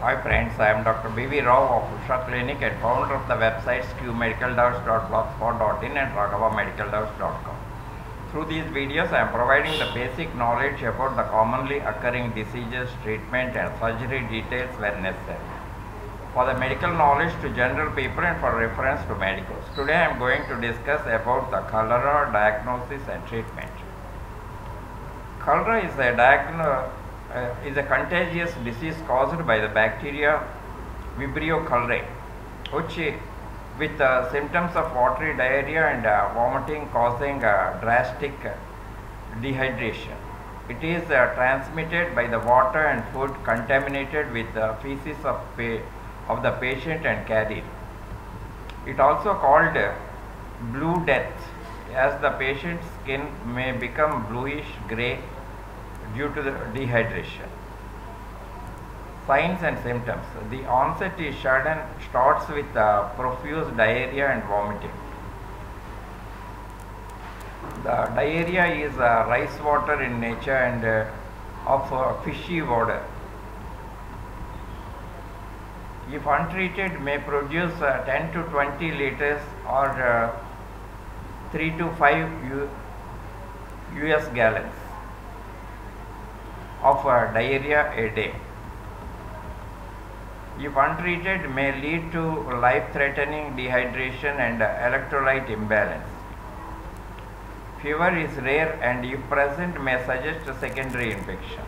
Hi friends, I am Dr. B.V. Rao of Usha Clinic and founder of the websites qmedicaldoubts.blogspot.in and raghavamedicaldoubts.com. Through these videos, I am providing the basic knowledge about the commonly occurring diseases, treatment and surgery details where necessary. For the medical knowledge to general people and for reference to medicals. Today I am going to discuss about the cholera diagnosis and treatment. Cholera is a diagno- uh, is a contagious disease caused by the bacteria Vibrio cholerae, which with uh, symptoms of watery diarrhea and uh, vomiting causing uh, drastic dehydration. It is uh, transmitted by the water and food contaminated with the feces of, of the patient and carrier. It also called blue death as the patient's skin may become bluish gray due to the dehydration. Signs and symptoms. The onset is sudden, starts with uh, profuse diarrhea and vomiting. The diarrhea is uh, rice water in nature and uh, of fishy odor. If untreated, may produce uh, 10 to 20 liters or uh, 3 to 5 U- US gallons of diarrhea a day. If untreated, may lead to life-threatening dehydration and electrolyte imbalance. Fever is rare and if present may suggest a secondary infection.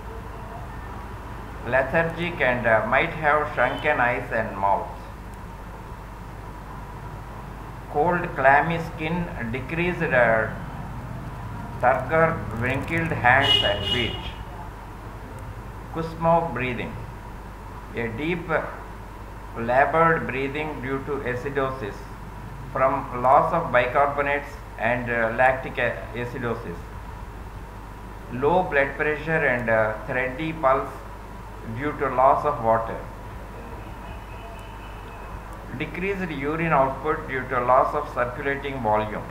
Lethargic and uh, might have shrunken eyes and mouth. Cold clammy skin, decreased uh, turgor, wrinkled hands and feet. Kussmaul breathing. A deep labored breathing due to acidosis from loss of bicarbonates and uh, lactic acidosis. Low blood pressure and uh, thready pulse due to loss of water. Decreased urine output due to loss of circulating volume.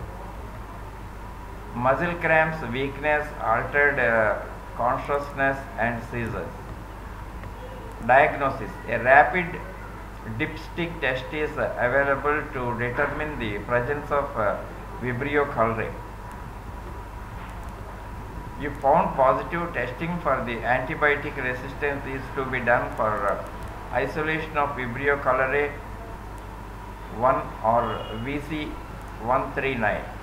Muscle cramps, weakness, altered uh, consciousness and seizures. Diagnosis A rapid dipstick test is available to determine the presence of uh, Vibrio cholerae. If found positive, testing for the antibiotic resistance is to be done for uh, isolation of Vibrio cholerae 1 or VC 139.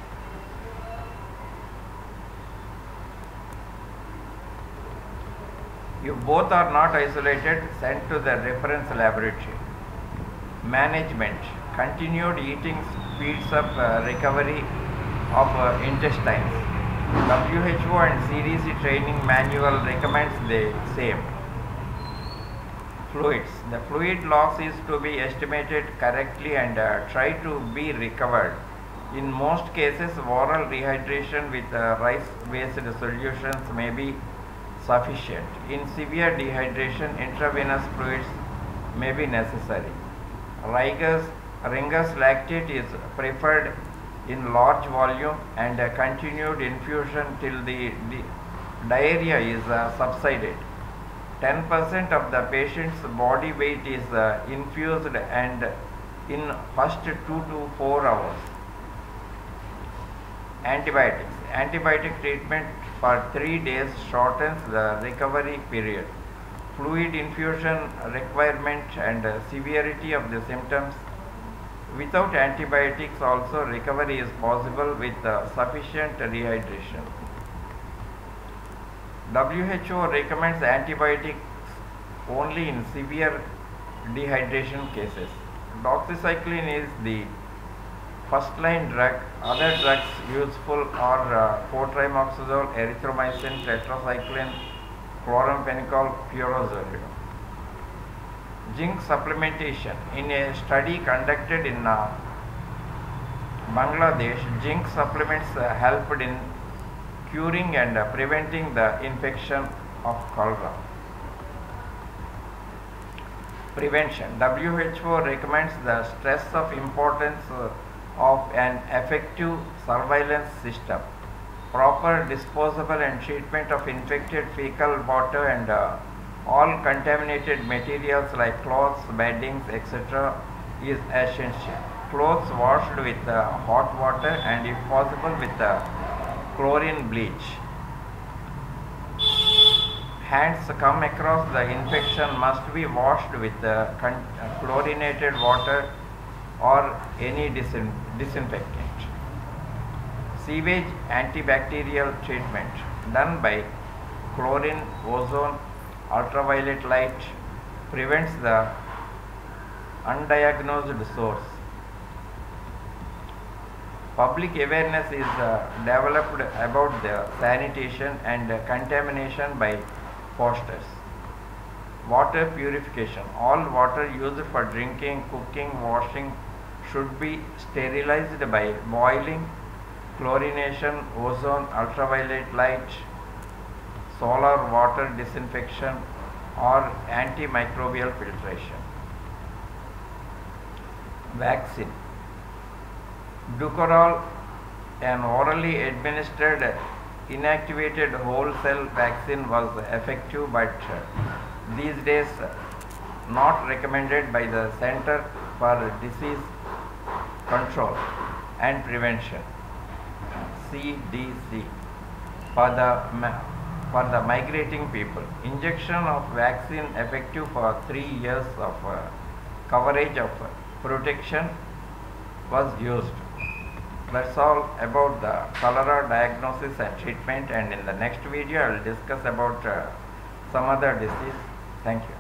If both are not isolated, sent to the reference laboratory. Management continued eating speeds up uh, recovery of uh, intestines. WHO and CDC training manual recommends the same. Fluids. The fluid loss is to be estimated correctly and uh, try to be recovered. In most cases, oral rehydration with uh, rice-based solutions may be sufficient. In severe dehydration, intravenous fluids may be necessary. Rigus, Ringer's lactate is preferred in large volume and continued infusion till the, the diarrhea is uh, subsided. 10% of the patient's body weight is uh, infused and in first 2 to 4 hours. Antibiotics. Antibiotic treatment for 3 days shortens the recovery period. Fluid infusion requirement and severity of the symptoms. Without antibiotics also recovery is possible with uh, sufficient rehydration. WHO recommends antibiotics only in severe dehydration cases. Doxycycline is the first line drug. Other drugs useful are uh, cotrimoxazole, erythromycin, tetracycline, chloramphenicol, furosemide. Zinc supplementation. In a study conducted in uh, Bangladesh, zinc supplements uh, helped in curing and uh, preventing the infection of cholera. Prevention. WHO recommends the stress of importance uh, of an effective surveillance system, proper disposable and treatment of infected fecal matter and uh, all contaminated materials like cloths, beddings, etc. is essential. Clothes washed with uh, hot water and if possible with uh, chlorine bleach. Hands come across the infection must be washed with uh, chlorinated water or any disin- disinfectant. Sewage antibacterial treatment done by chlorine, ozone, ultraviolet light prevents the undiagnosed source. Public awareness is uh, developed about the sanitation and uh, contamination by posters. Water purification. All water used for drinking, cooking, washing should be sterilized by boiling, chlorination, ozone, ultraviolet light, solar water disinfection or antimicrobial filtration. Vaccine. Dukoral, an orally administered inactivated whole cell vaccine was effective but these days not recommended by the Center for Disease Control and Prevention CDC for the for the migrating people. Injection of vaccine effective for three years of uh, coverage of uh, protection was used. That's all about the cholera diagnosis and treatment and in the next video I will discuss about uh, some other disease. Thank you.